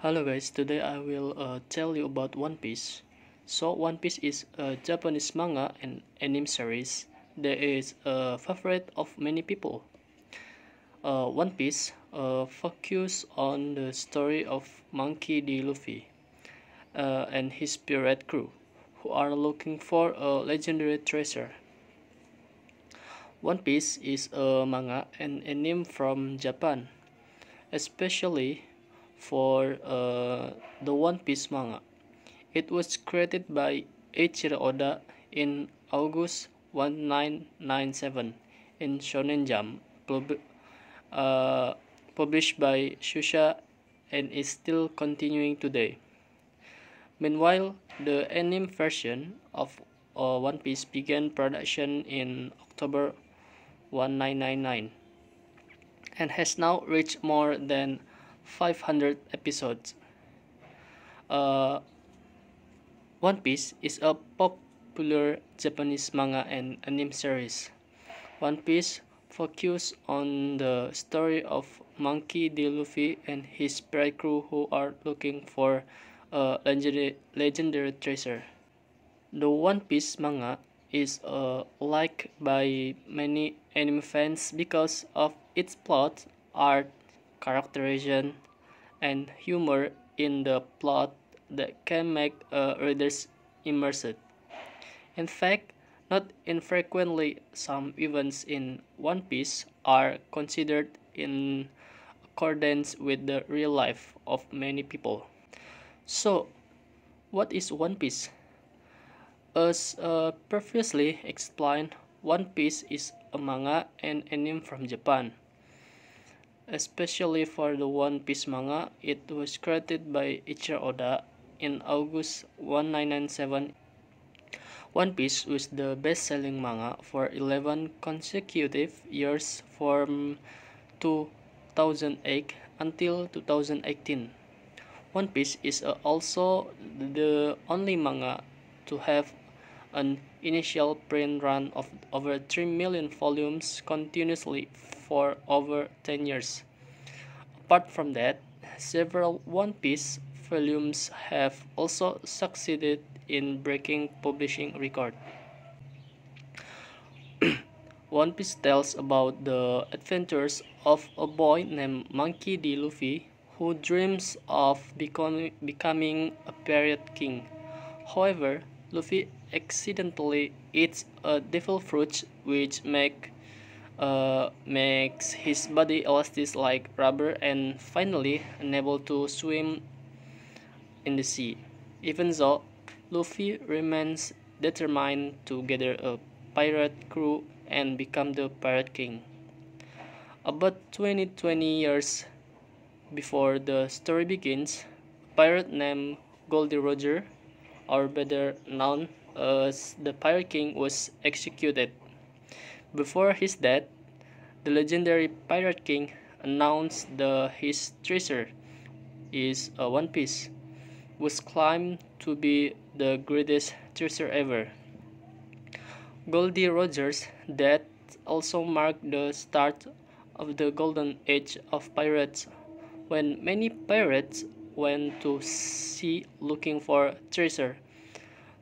Hello guys, today I will uh, tell you about One Piece. So One Piece is a Japanese manga and anime series that is a favorite of many people. Uh, One Piece uh, focus on the story of Monkey D. Luffy uh, and his pirate crew, who are looking for a legendary treasure. One Piece is a manga and anime from Japan, especially for uh, the One Piece manga. It was created by Eiichiro Oda in August 1997 in Shonen Jump, pub uh, published by Shueisha and is still continuing today. Meanwhile, the anime version of uh, One Piece began production in October 1999 and has now reached more than 500 episodes. Uh, One Piece is a popular Japanese manga and anime series. One Piece focuses on the story of Monkey D. Luffy and his pirate crew who are looking for a legendary, treasure. The One Piece manga is uh, liked by many anime fans because of its plot, art, characterization, and humor in the plot that can make uh, readers immersed. In fact, not infrequently, some events in One Piece are considered in accordance with the real life of many people. So, what is One Piece? As uh, previously explained, One Piece is a manga and anime from Japan. Especially for the One Piece manga, it was created by Eiichiro Oda in August 1997. One Piece was the best-selling manga for 11 consecutive years from 2008 until 2018. One Piece is also the only manga to have an initial print run of over 3 million volumes continuously for over 10 years. Apart from that, several One Piece volumes have also succeeded in breaking publishing record. One Piece tells about the adventures of a boy named Monkey D. Luffy who dreams of becoming, becoming a pirate king. However, Luffy accidentally eats a devil fruit which make uh, makes his body elastic like rubber and finally unable to swim in the sea. Even though Luffy remains determined to gather a pirate crew and become the pirate king. About 20 20 years before the story begins, a pirate named Gold D. Roger, or better known as the Pirate King, was executed. Before his death, the legendary Pirate King announced that his treasure is a One Piece, was claimed to be the greatest treasure ever. Gold D. Rogers' death also marked the start of the golden age of pirates when many pirates went to sea looking for treasure.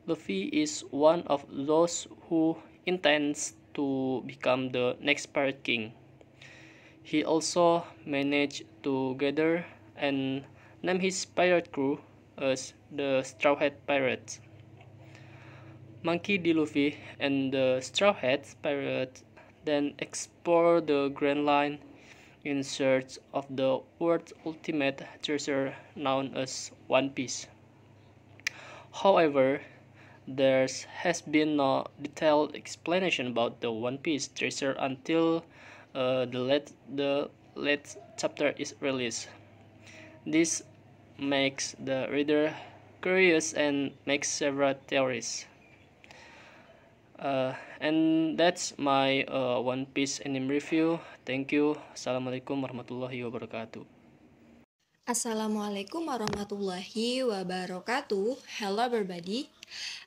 Luffy is one of those who intends to become the next pirate king. He also managed to gather and name his pirate crew as the Straw Hat Pirates. Monkey D. Luffy and the Straw Hat Pirates then explore the Grand Line in search of the world's ultimate treasure known as One Piece. However, there has been no detailed explanation about the One Piece treasure until uh, the late the late chapter is released. This makes the reader curious and makes several theories. Uh, and that's my uh, One Piece anime review. Thank you. Assalamualaikum warahmatullahi wabarakatuh. Assalamualaikum warahmatullahi wabarakatuh. Hello everybody.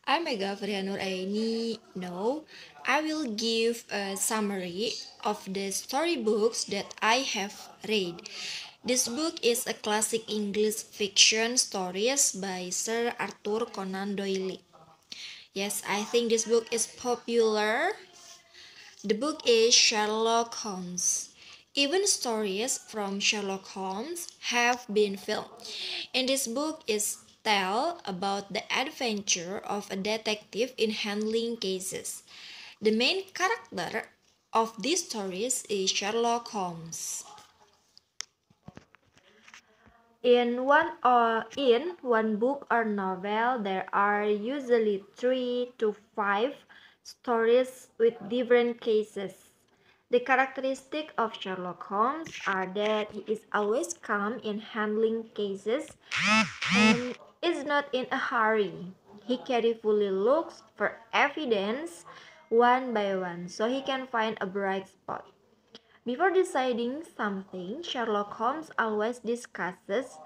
I'm Mega Afria Nuraeni. Now, I will give a summary of the storybooks that I have read. This book is a classic English fiction stories by Sir Arthur Conan Doyle. Yes, I think this book is popular. The book is Sherlock Holmes. Even stories from Sherlock Holmes have been filmed. In this book is tell about the adventure of a detective in handling cases. The main character of these stories is Sherlock Holmes. In one or in one book or novel, there are usually three to five stories with different cases. The characteristic of Sherlock Holmes are that he is always calm in handling cases and is not in a hurry. He carefully looks for evidence one by one so he can find a bright spot. Before deciding something, Sherlock Holmes always discusses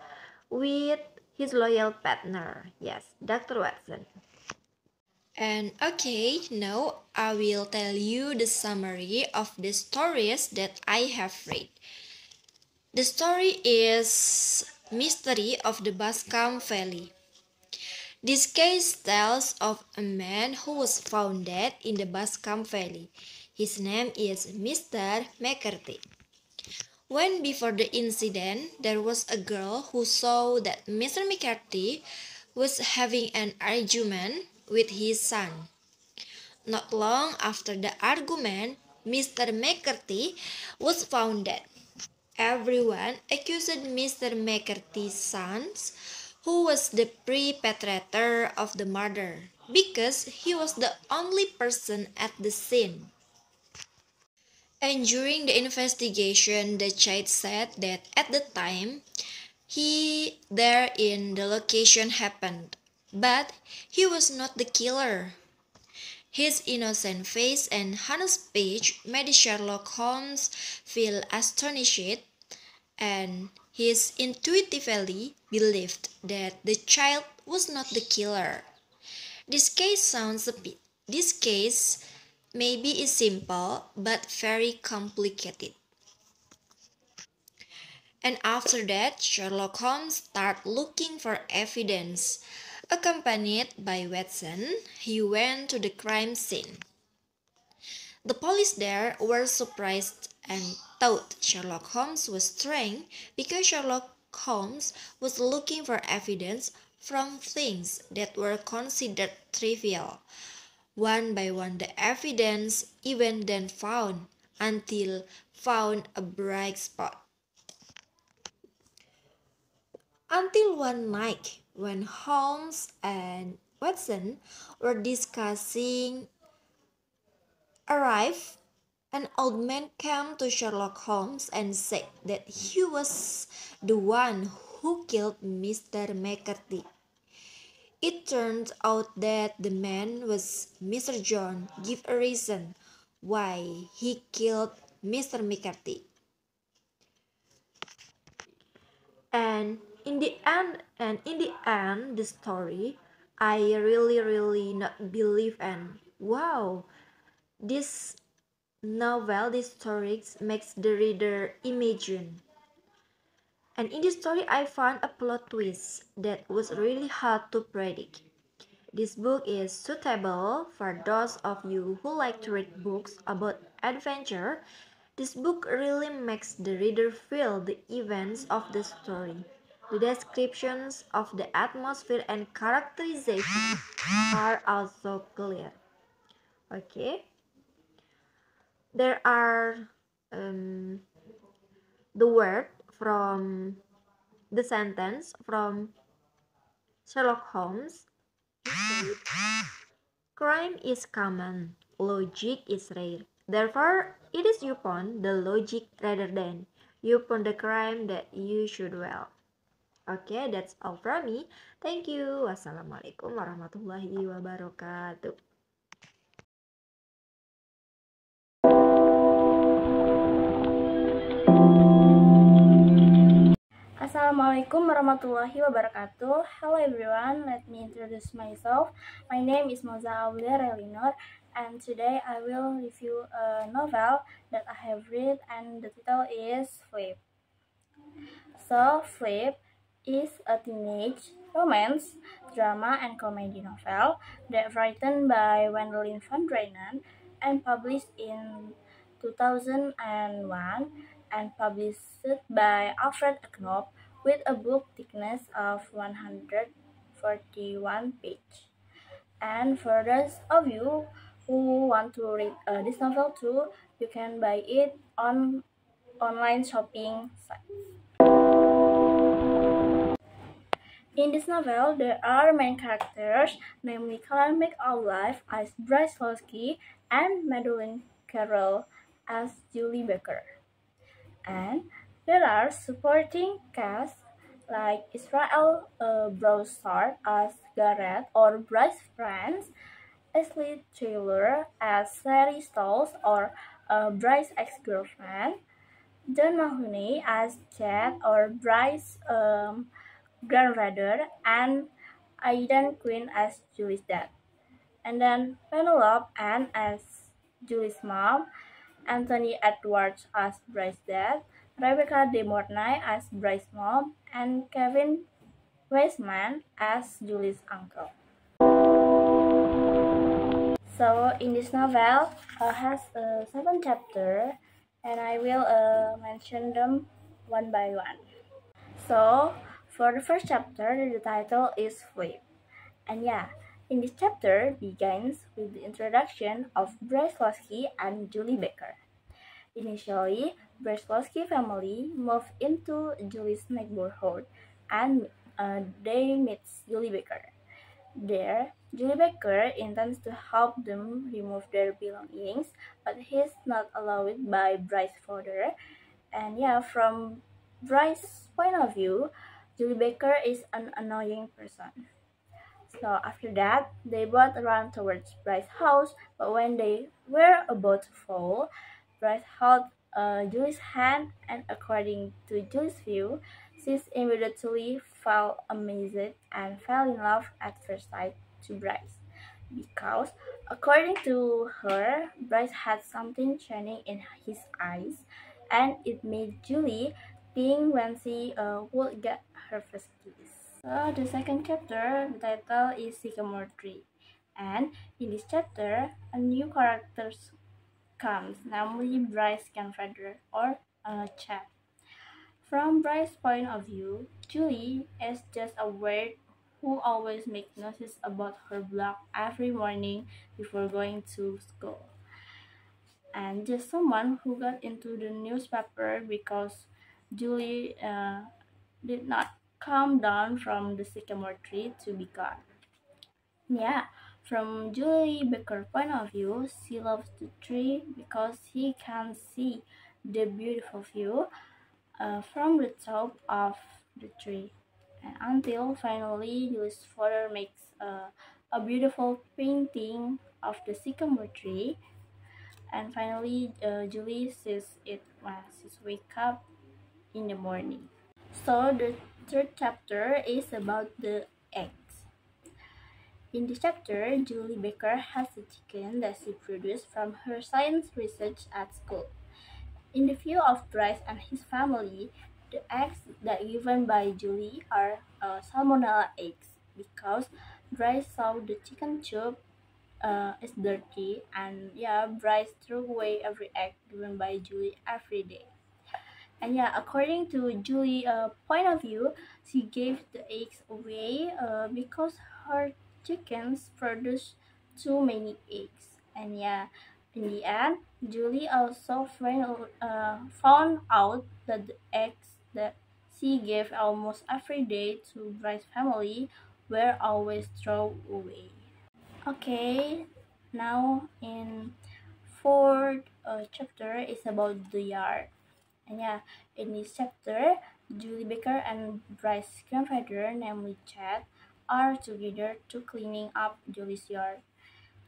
with his loyal partner, yes, Dr. Watson. And okay, now I will tell you the summary of the stories that I have read. The story is Mystery of the Boscombe Valley. This case tells of a man who was found dead in the Boscombe Valley. His name is Mr. McCarthy. When before the incident, there was a girl who saw that Mr. McCarthy was having an argument with his son. Not long after the argument, Mr. McCarthy was found dead. Everyone accused Mr. McCarthy's sons, who was the perpetrator of the murder, because he was the only person at the scene. And during the investigation, the child said that at the time, he there in the location happened, but he was not the killer. His innocent face and honest speech made Sherlock Holmes feel astonished, and he intuitively believed that the child was not the killer. This case sounds a bit. This case maybe is simple but very complicated. And after that, Sherlock Holmes started looking for evidence. Accompanied by Watson, he went to the crime scene. The police there were surprised and thought Sherlock Holmes was strange because Sherlock Holmes was looking for evidence from things that were considered trivial. One by one, the evidence even then found until found a bright spot. Until one night, when Holmes and Watson were discussing arrive, an old man came to Sherlock Holmes and said that he was the one who killed Mr. McCarthy. It turned out that the man was Mr. John. Give a reason why he killed Mr. McCarthy. And in the end and in the end the story I really really not believe and wow this novel this story makes the reader imagine. And in this story I found a plot twist that was really hard to predict. This book is suitable for those of you who like to read books about adventure. This book really makes the reader feel the events of the story the descriptions of the atmosphere and characterization are also clear. Okay. There are um, the word from the sentence from Sherlock Holmes. Crime is common, logic is rare. Therefore, it is upon the logic rather than upon the crime that you should well. Oke, okay, that's all from me. Thank you. Wassalamualaikum warahmatullahi wabarakatuh. Assalamualaikum warahmatullahi wabarakatuh. Hello everyone, let me introduce myself. My name is Moza Aulia Relinor and today I will review a novel that I have read and the title is Flip. So, Flip is a teenage romance, drama, and comedy novel that written by Wendelin van Draanen and published in 2001 and published by Alfred Knopf with a book thickness of 141 pages. And for those of you who want to read uh, this novel too, you can buy it on online shopping sites. In this novel, there are main characters, namely Callan McAuliffe as Bryce Loski and Madeline Carroll as Julie Baker. And there are supporting cast like Israel uh, Broussard as Garrett or Bryce friends, Ashley Taylor as Sally Stalls or uh, Bryce's ex-girlfriend, John Mahoney as Chad or Bryce's um, grandfather, and Aidan Quinn as Julie's dad. And then Penelope Ann as Julie's mom, Anthony Edwards as Bryce's dad, Rebecca De Mornay as Bryce's mom, and Kevin Weisman as Julie's uncle. So in this novel uh, has uh, seven chapters and I will uh, mention them one by one. So for the first chapter, the title is Flip. And yeah, in this chapter begins with the introduction of Bryce Loski and Julie Baker. Initially, Bryce Loski family moved into Julie's neighborhood and uh, they meet Julie Baker. There, Julie Baker intends to help them remove their belongings, but he's not allowed by Bryce's father. And yeah, from Bryce's point of view, Julie Baker is an annoying person. So after that, they both ran towards Bryce's house, but when they were about to fall, Bryce held uh, Julie's hand, and according to Julie's view, she immediately felt amazed and fell in love at first sight to Bryce. Because, according to her, Bryce had something shining in his eyes, and it made Julie think when she uh, would get her first kiss. So, the second chapter, title is Sycamore Tree. And in this chapter, a new character comes, namely Bryce grandfather or uh, Chad. From Bryce's point of view, Julie is just a weird who always makes noises about her block every morning before going to school. And just someone who got into the newspaper because Julie uh, did not come down from the sycamore tree to be caught. Yeah, from Julie Baker's point of view, she loves the tree because she can see the beautiful view uh, from the top of the tree. And until finally, Julie's father makes uh, a beautiful painting of the sycamore tree. And finally, uh, Julie sees it when she wakes up in the morning. So the third chapter is about the eggs. In this chapter, Julie Baker has a chicken that she produced from her science research at school. In the view of Bryce and his family, the eggs that given by Julie are uh, salmonella eggs because Bryce saw the chicken coop uh, is dirty and yeah, Bryce threw away every egg given by Julie every day. And yeah, according to Julie's uh, point of view, she gave the eggs away uh, because her chickens produce too many eggs. And yeah, in the end, Julie also find, uh, found out that the eggs that she gave almost every day to Bryce's family were always thrown away. Okay, now in fourth uh, chapter is about the yard. And yeah, in this chapter, Julie Baker and Bryce's grandfather, namely Chad, are together to cleaning up Julie's yard.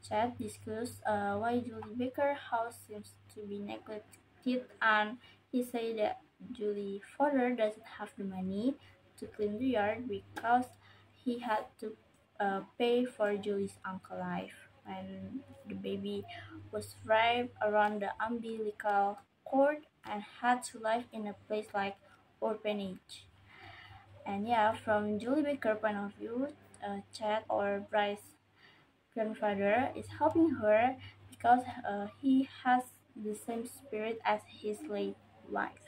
Chad discusses uh, why Julie Baker's house seems to be neglected and he said that Julie's father doesn't have the money to clean the yard because he had to uh, pay for Julie's uncle life when the baby was wrapped around the umbilical cord and had to live in a place like orphanage. And yeah, from Julie Baker point of view, uh, Chad or Bryce's grandfather is helping her because uh, he has the same spirit as his late wife.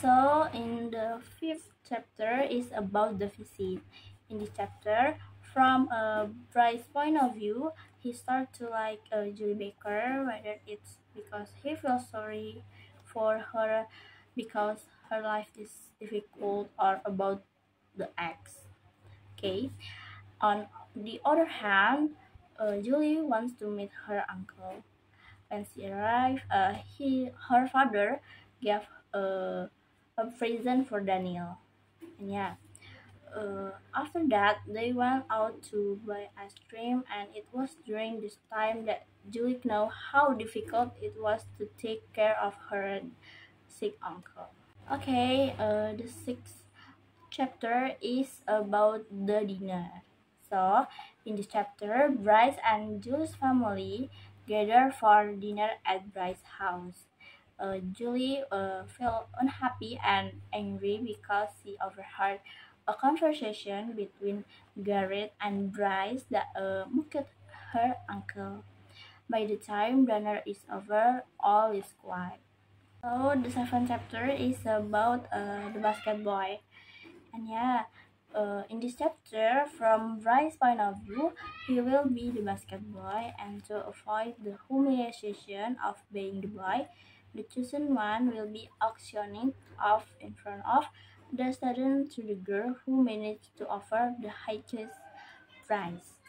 So in the fifth chapter is about the visit. In this chapter, from uh, Bryce's point of view, he starts to like uh, Julie Baker, whether it's because he feels sorry for her because her life is difficult or about the ex. Okay. On the other hand, uh, Julie wants to meet her uncle. When she arrived, uh, he her father gave uh, a present for Daniel. And yeah, uh, after that they went out to buy ice cream, and it was during this time that Julie know how difficult it was to take care of her sick uncle. Okay, uh, the sixth chapter is about the dinner. So, in this chapter, Bryce and Julie's family gather for dinner at Bryce's house. Uh, Julie uh, felt unhappy and angry because she overheard a conversation between Garrett and Bryce that uh, mocked her uncle. By the time dinner is over, all is quiet. So the seventh chapter is about uh, the basket boy, and yeah, uh, in this chapter, from Bryce's point of view, he will be the basket boy, and to avoid the humiliation of being the boy, the chosen one will be auctioning off in front of the student to the girl who managed to offer the highest price.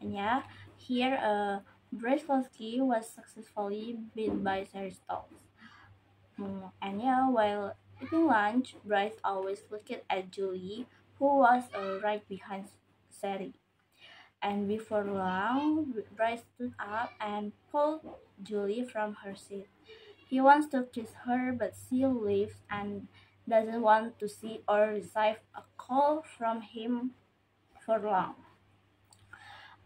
And yeah, here uh, Lasky was successfully beat by Sherry Stokes. Mm, and yeah, while eating lunch, Bryce always looked at Julie, who was uh, right behind Sherry. And before long, Bryce stood up and pulled Julie from her seat. He wants to kiss her, but she leaves and doesn't want to see or receive a call from him for long.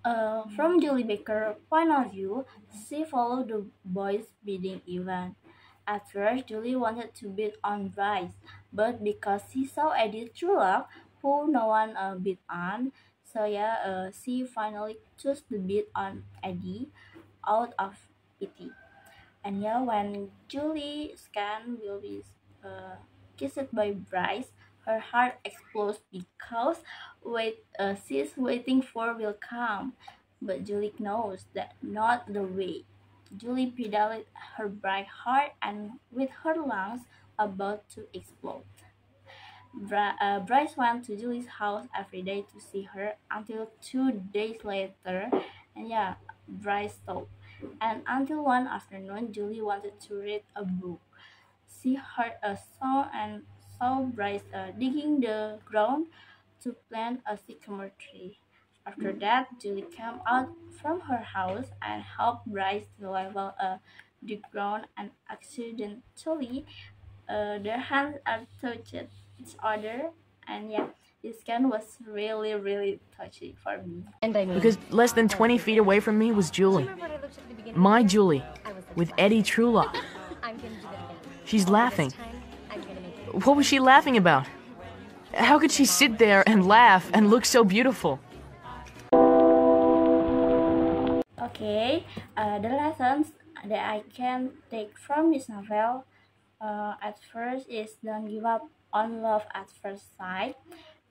Uh, from Julie Baker's point of view, she followed the boys' bidding event. At first, Julie wanted to bid on Bryce, but because she saw Eddie Trulock, who no one uh, bid on, so yeah, uh, she finally chose to bid on Eddie out of pity. And yeah, when Julie Scan will be uh, kissed by Bryce, her heart explodes because what uh, she's waiting for will come. But Julie knows that not the way. Julie pedaled her bright heart and with her lungs about to explode. Bra uh, Bryce went to Julie's house every day to see her until two days later, and yeah, Bryce stopped. And until one afternoon, Julie wanted to read a book. She heard a song and saw Bryce uh, digging the ground to plant a sycamore tree. After that, Julie came out from her house and helped Bryce to level uh, the ground and accidentally uh, their hands are touched each other and yeah this scan was really really touchy for me And I mean, Because less than 20 feet away from me was Julie. remember what I looked at the beginning? My Julie. I was the With. Eddie Trulock. She's laughing. What was she laughing about? How could she sit there and laugh and look so beautiful? okay uh, the lessons that i can take from this novel uh, at first is don't give up on love at first sight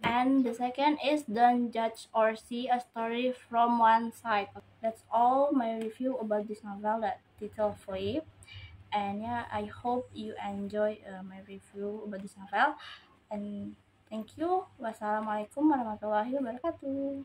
and the second is don't judge or see a story from one side that's all my review about this novel that title flip and yeah i hope you enjoy uh, my review about this novel and thank you. Wassalamualaikum warahmatullahi wabarakatuh